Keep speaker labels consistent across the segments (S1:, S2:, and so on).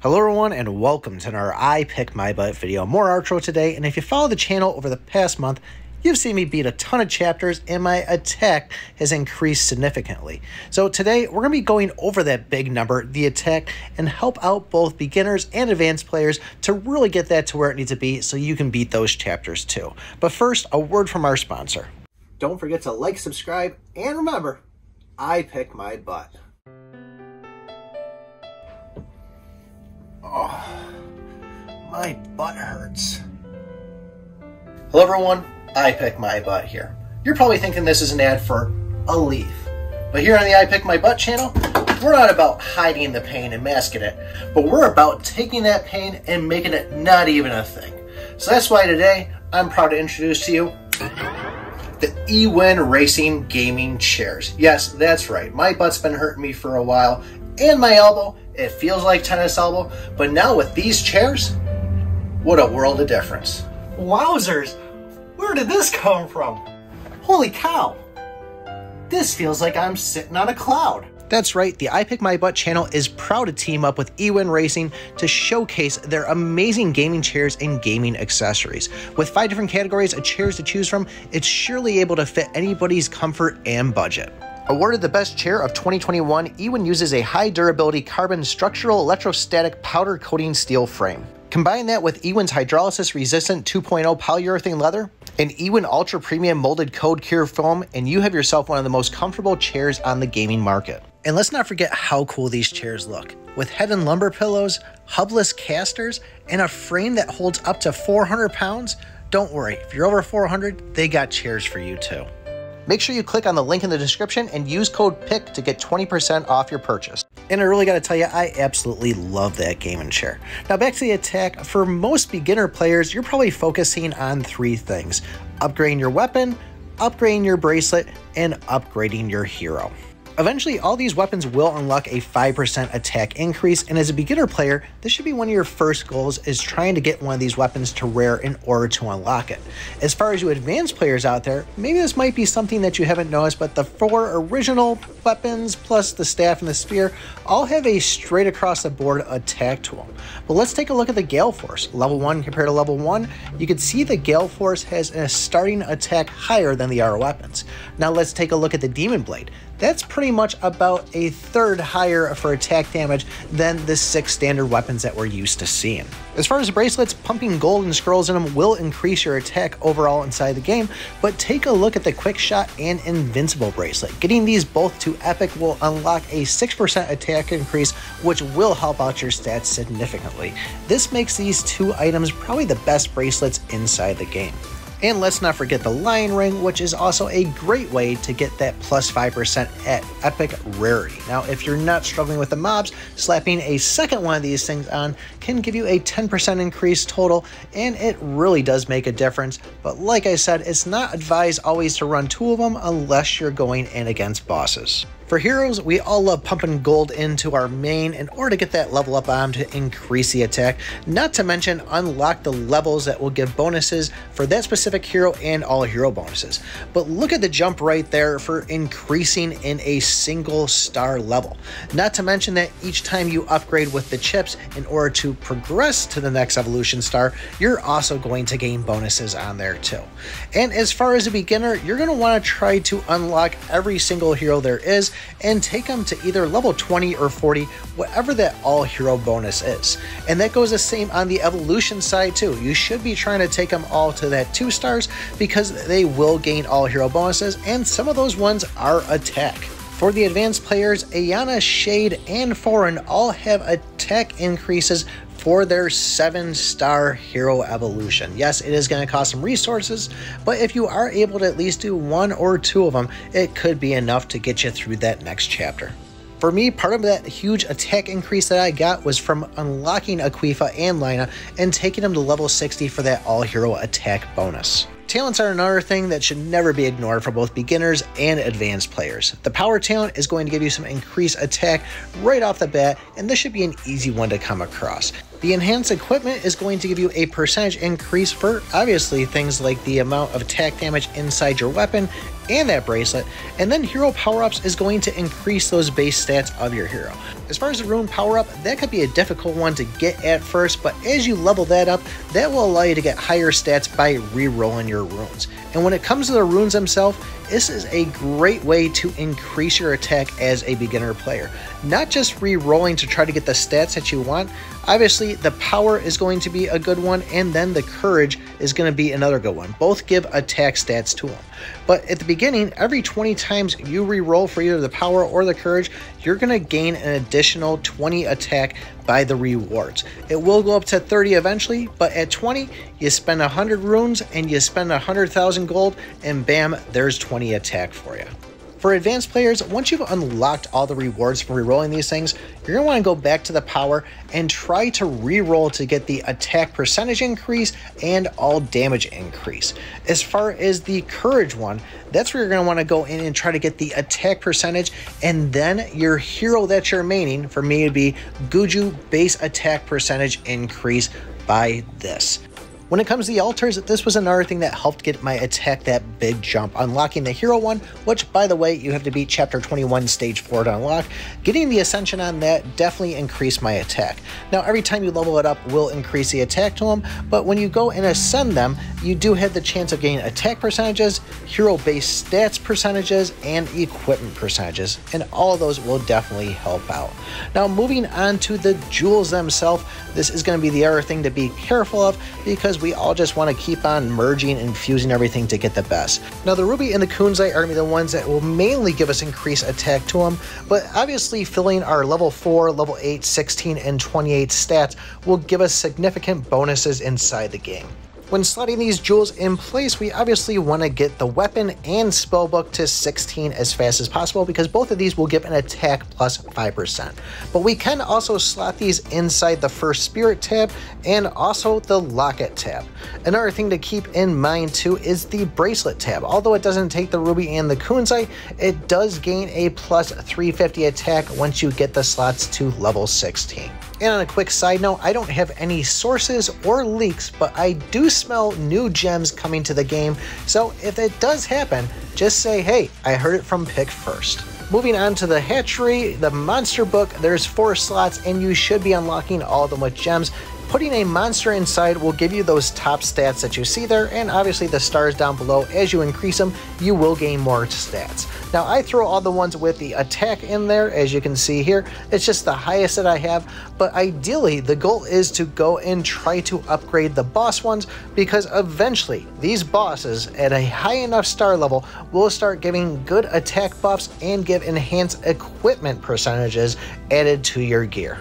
S1: Hello everyone and welcome to another I Pick My Butt video. Archero today and if you follow the channel over the past month, you've seen me beat a ton of chapters and my attack has increased significantly. So today we're going to be going over that big number, the attack, and help out both beginners and advanced players to really get that to where it needs to be so you can beat those chapters too. But first, a word from our sponsor. Don't forget to like, subscribe, and remember, I pick my butt. Oh, my butt hurts. Hello everyone, I Pick My Butt here. You're probably thinking this is an ad for Aleve. But here on the I Pick My Butt channel, we're not about hiding the pain and masking it, but we're about taking that pain and making it not even a thing. So that's why today, I'm proud to introduce to you the eWin Racing Gaming Chairs. Yes, that's right. My butt's been hurting me for a while, and my elbow, it feels like tennis elbow, but now with these chairs, what a world of difference. Wowzers! Where did this come from? Holy cow! This feels like I'm sitting on a cloud. That's right, the I Pick My Butt channel is proud to team up with eWin Racing to showcase their amazing gaming chairs and gaming accessories. With five different categories of chairs to choose from, it's surely able to fit anybody's comfort and budget. Awarded the best chair of 2021, eWin uses a high durability carbon structural electrostatic powder coating steel frame. Combine that with eWin's hydrolysis resistant 2.0 polyurethane leather, and eWin ultra premium molded cold cure foam, and you have yourself one of the most comfortable chairs on the gaming market. And let's not forget how cool these chairs look. With head and lumbar pillows, hubless casters, and a frame that holds up to 400 pounds, don't worry, if you're over 400, they got chairs for you too. Make sure you click on the link in the description and use code PICK to get 20% off your purchase. And I really got to tell you, I absolutely love that game and chair. Now back to the attack. For most beginner players, you're probably focusing on three things. Upgrading your weapon, upgrading your bracelet, and upgrading your hero. Eventually, all these weapons will unlock a 5% attack increase, and as a beginner player, this should be one of your first goals is trying to get one of these weapons to rare in order to unlock it. As far as you advanced players out there, maybe this might be something that you haven't noticed, but the four original weapons plus the staff and the spear all have a straight across the board attack to them. But let's take a look at the Gale Force. Level 1 compared to level 1, you can see the Gale Force has a starting attack higher than the other weapons. Now let's take a look at the Demon Blade that's pretty much about a third higher for attack damage than the six standard weapons that we're used to seeing. As far as the bracelets, pumping gold and scrolls in them will increase your attack overall inside the game, but take a look at the quick shot and invincible bracelet. Getting these both to epic will unlock a 6% attack increase, which will help out your stats significantly. This makes these two items probably the best bracelets inside the game. And let's not forget the Lion Ring, which is also a great way to get that plus 5% at epic rarity. Now, if you're not struggling with the mobs, slapping a second one of these things on can give you a 10% increase total, and it really does make a difference. But like I said, it's not advised always to run two of them unless you're going in against bosses. For heroes, we all love pumping gold into our main in order to get that level up on to increase the attack, not to mention unlock the levels that will give bonuses for that specific hero and all hero bonuses. But look at the jump right there for increasing in a single star level. Not to mention that each time you upgrade with the chips in order to progress to the next evolution star, you're also going to gain bonuses on there too. And as far as a beginner, you're going to want to try to unlock every single hero there is and take them to either level 20 or 40, whatever that all hero bonus is. And that goes the same on the evolution side too. You should be trying to take them all to that 2 stars because they will gain all hero bonuses and some of those ones are attack. For the advanced players, Ayana, Shade, and Phoren all have attack increases for their seven star hero evolution. Yes, it is going to cost some resources, but if you are able to at least do one or two of them, it could be enough to get you through that next chapter. For me, part of that huge attack increase that I got was from unlocking Aquifa and Lina and taking them to level 60 for that all hero attack bonus. Talents are another thing that should never be ignored for both beginners and advanced players. The power talent is going to give you some increased attack right off the bat, and this should be an easy one to come across. The enhanced equipment is going to give you a percentage increase for obviously things like the amount of attack damage inside your weapon and that bracelet, and then hero power-ups is going to increase those base stats of your hero. As far as the rune power-up, that could be a difficult one to get at first, but as you level that up, that will allow you to get higher stats by re-rolling your runes. And when it comes to the runes themselves, this is a great way to increase your attack as a beginner player. Not just re-rolling to try to get the stats that you want, obviously the power is going to be a good one, and then the courage is going to be another good one. Both give attack stats to them. But at the beginning, every 20 times you re-roll for either the power or the courage, you're going to gain an additional 20 attack by the rewards. It will go up to 30 eventually, but at 20, you spend 100 runes and you spend 100,000 gold, and bam, there's 20 attack for you. For advanced players, once you've unlocked all the rewards for rerolling these things, you're going to want to go back to the power and try to reroll to get the attack percentage increase and all damage increase. As far as the courage one, that's where you're going to want to go in and try to get the attack percentage and then your hero that you're maining, for me would be Gugu base attack percentage increase by this. When it comes to the altars, this was another thing that helped get my attack that big jump. Unlocking the hero one, which by the way, you have to beat chapter 21 stage 4 to unlock. Getting the ascension on that definitely increased my attack. Now every time you level it up will increase the attack to them, but when you go and ascend them, you do have the chance of gaining attack percentages, hero based stats percentages, and equipment percentages, and all of those will definitely help out. Now moving on to the jewels themselves, this is going to be the other thing to be careful of because we all just want to keep on merging and fusing everything to get the best. Now the Ruby and the Kunzite are going to be the ones that will mainly give us increased attack to them, but obviously filling our level 4, level 8, 16, and 28 stats will give us significant bonuses inside the game. When slotting these jewels in place, we obviously want to get the weapon and spellbook to 16 as fast as possible because both of these will give an attack plus 5%. But we can also slot these inside the first spirit tab and also the locket tab. Another thing to keep in mind too is the bracelet tab. Although it doesn't take the ruby and the kunzite, it does gain a plus 350 attack once you get the slots to level 16. And on a quick side note, I don't have any sources or leaks, but I do smell new gems coming to the game. So if it does happen, just say, hey, I heard it from Pick first. Moving on to the hatchery, the monster book, there's four slots and you should be unlocking all of them with gems. Putting a monster inside will give you those top stats that you see there, and obviously the stars down below, as you increase them, you will gain more stats. Now I throw all the ones with the attack in there, as you can see here. It's just the highest that I have, but ideally the goal is to go and try to upgrade the boss ones, because eventually these bosses at a high enough star level will start giving good attack buffs and give enhanced equipment percentages added to your gear.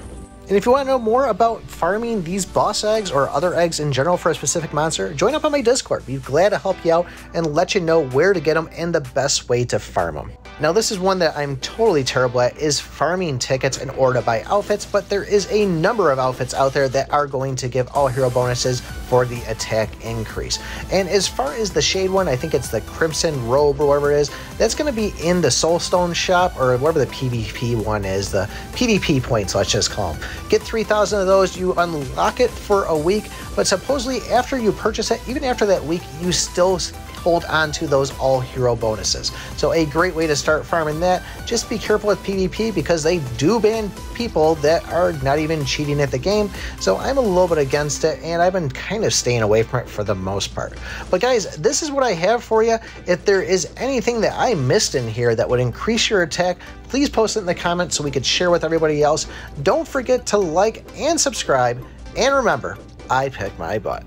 S1: And if you want to know more about farming these boss eggs or other eggs in general for a specific monster, join up on my Discord. We'd be glad to help you out and let you know where to get them and the best way to farm them. Now this is one that I'm totally terrible at is farming tickets in order to buy outfits, but there is a number of outfits out there that are going to give all hero bonuses for the attack increase. And as far as the shade one, I think it's the Crimson Robe or whatever it is, that's going to be in the Soulstone shop or whatever the PvP one is, the PvP points, let's just call them. Get 3,000 of those, you unlock it for a week, but supposedly after you purchase it, even after that week, you still hold on to those all hero bonuses. So a great way to start farming that. Just be careful with PvP because they do ban people that are not even cheating at the game. So I'm a little bit against it and I've been kind of staying away from it for the most part. But guys, this is what I have for you. If there is anything that I missed in here that would increase your attack, please post it in the comments so we could share with everybody else. Don't forget to like and subscribe. And remember, I pick my butt.